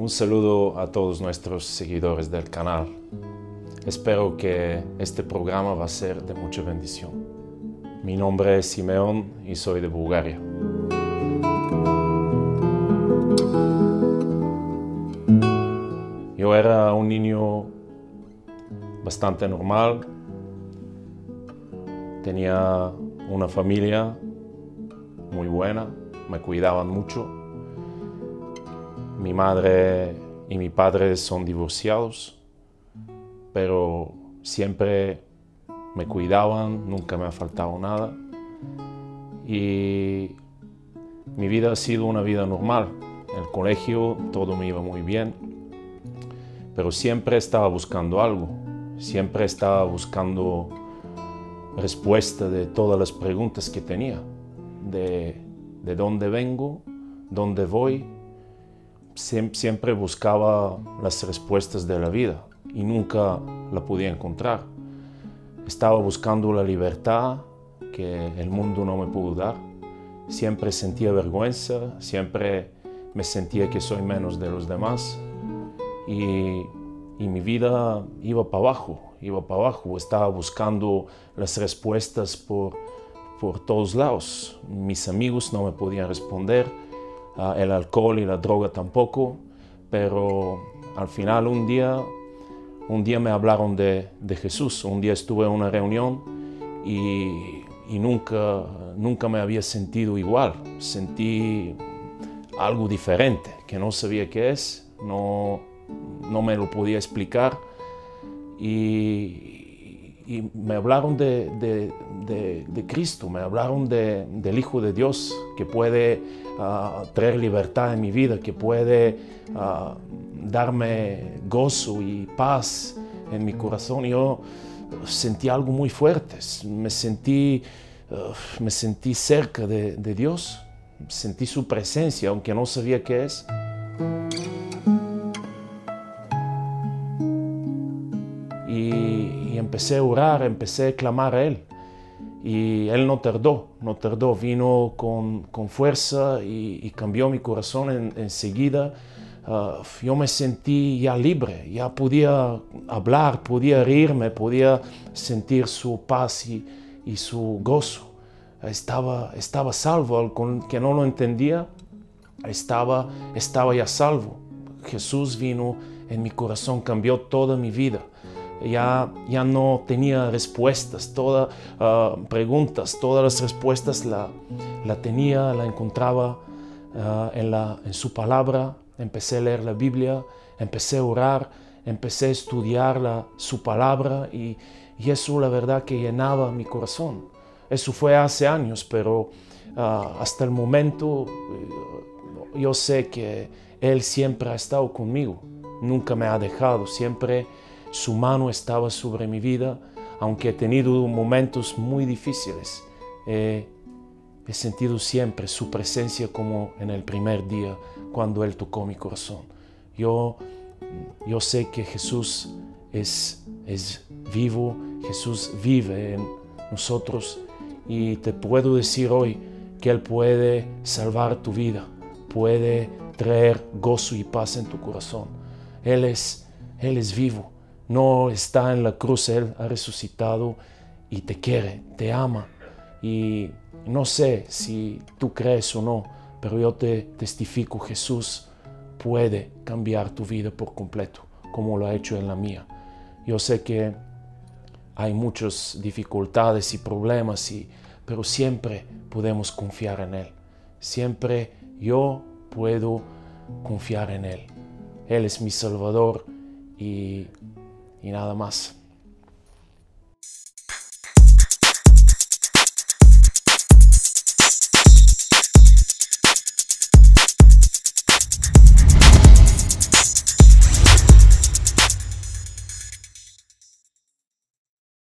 Un saludo a todos nuestros seguidores del canal. Espero que este programa va a ser de mucha bendición. Mi nombre es Simeón y soy de Bulgaria. Yo era un niño bastante normal. Tenía una familia muy buena, me cuidaban mucho. Mi madre y mi padre son divorciados, pero siempre me cuidaban, nunca me ha faltado nada. Y mi vida ha sido una vida normal. En el colegio todo me iba muy bien, pero siempre estaba buscando algo, siempre estaba buscando respuesta de todas las preguntas que tenía, de, de dónde vengo, dónde voy. Siempre buscaba las respuestas de la vida y nunca la podía encontrar. Estaba buscando la libertad que el mundo no me pudo dar. Siempre sentía vergüenza, siempre me sentía que soy menos de los demás y, mi vida iba para abajo, iba para abajo. Estaba buscando las respuestas por, por todos lados. Mis amigos no me podían responder, uh, el alcohol y la droga tampoco, pero al final un día, un día me hablaron de, de Jesús. Un día estuve en una reunión y, y nunca, nunca me había sentido igual. Sentí algo diferente que no sabía qué es, no, no me lo podía explicar y, y me hablaron de, de, de, de, Cristo, me hablaron del Hijo de Dios que puede uh, traer libertad en mi vida, que puede uh, darme gozo y paz en mi corazón. Yo sentí algo muy fuerte, me sentí, uh, me sentí cerca de, Dios, sentí su presencia, aunque no sabía qué es. Y, empecé a orar, empecé a clamar a Él. Y Él no tardó, no tardó, vino con, con fuerza y, cambió mi corazón en, enseguida. Uh, yo me sentí ya libre, ya podía hablar, podía reírme, podía sentir su paz y, su gozo. Estaba, estaba salvo, con que no lo entendía, estaba, estaba ya salvo. Jesús vino en mi corazón, cambió toda mi vida ya, ya no tenía respuestas, todas uh, preguntas, todas las respuestas la, la tenía, la encontraba uh, en, la, en su palabra. Empecé a leer la Biblia, empecé a orar, empecé a estudiar la, su palabra y, y, eso la verdad que llenaba mi corazón. Eso fue hace años, pero uh, hasta el momento yo sé que Él siempre ha estado conmigo, nunca me ha dejado, siempre su mano estaba sobre mi vida, aunque he tenido momentos muy difíciles. he sentido siempre su presencia como en el primer día cuando Él tocó mi corazón. Yo, yo sé que Jesús es, es vivo, Jesús vive en nosotros y te puedo decir hoy que Él puede salvar tu vida, puede traer gozo y paz en tu corazón. Él es, Él es vivo no está en la cruz, Él ha resucitado y te quiere, te ama. Y no sé si tú crees o no, pero yo te testifico, Jesús puede cambiar tu vida por completo, como lo ha hecho en la mía. Yo sé que hay muchas dificultades y problemas, y, pero siempre podemos confiar en Él. Siempre yo puedo confiar en Él. Él es mi Salvador y y nada más.